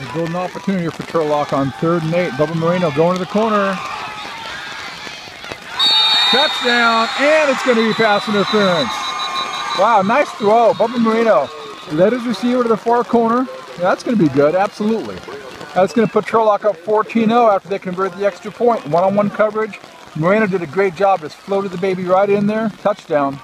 A golden opportunity for Turlock on third and eight. Bubba Moreno going to the corner. Touchdown, and it's going to be pass interference. Wow, nice throw. Bubba Moreno led his receiver to the far corner. Yeah, that's going to be good, absolutely. That's going to put Turlock up 14-0 after they convert the extra point. One-on-one -on -one coverage. Moreno did a great job, just floated the baby right in there. Touchdown.